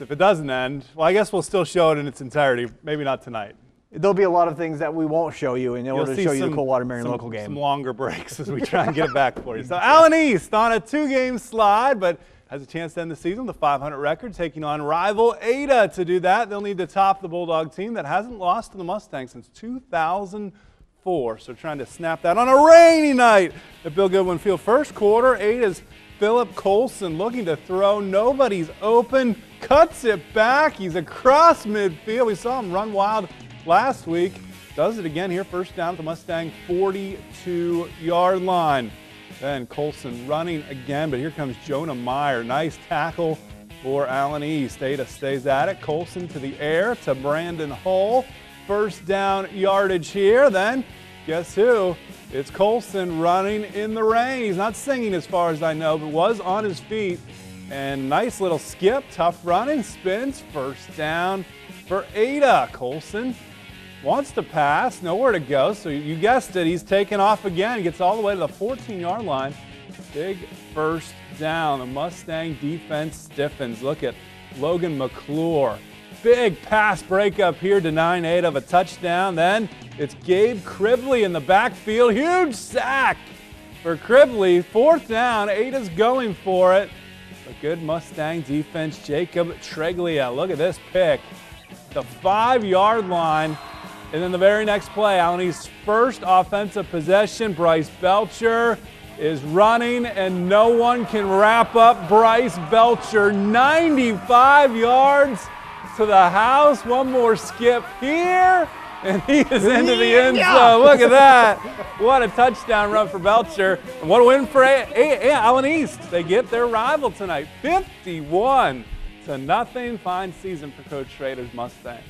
If it doesn't end, well, I guess we'll still show it in its entirety. Maybe not tonight. There'll be a lot of things that we won't show you in order to show you the Coldwater Marion some, local game. Some longer breaks as we try and get it back for you. So Allen East on a two-game slide, but has a chance to end the season with a 500 record, taking on rival Ada to do that. They'll need to top the Bulldog team that hasn't lost to the Mustangs since 2004. So trying to snap that on a rainy night at Bill Goodwin Field. First quarter, Ada's Philip Colson looking to throw. Nobody's open. Cuts it back. He's across midfield. We saw him run wild last week. Does it again here. First down at the Mustang 42 yard line. Then Colson running again, but here comes Jonah Meyer. Nice tackle for Allen East. Ada stays at it. Colson to the air to Brandon Hull. First down yardage here. Then guess who? It's Colson running in the rain. He's not singing as far as I know, but was on his feet. And nice little skip, tough running, spins, first down for Ada. Colson wants to pass, nowhere to go. So you guessed it, he's taken off again. He gets all the way to the 14-yard line. Big first down. The Mustang defense stiffens. Look at Logan McClure. Big pass breakup here, denying Ada a touchdown. Then it's Gabe Cribley in the backfield. Huge sack for Cribley. Fourth down. Ada's going for it. A good Mustang defense. Jacob Treglia. Look at this pick. The five-yard line. And then the very next play, Allen East's first offensive possession, Bryce Belcher is running, and no one can wrap up Bryce Belcher. 95 yards to the house. One more skip here, and he is into the end zone. Look at that. What a touchdown run for Belcher. And what a win for Allen East. They get their rival tonight, 51 to nothing. Fine season for Coach Schrader's Mustangs.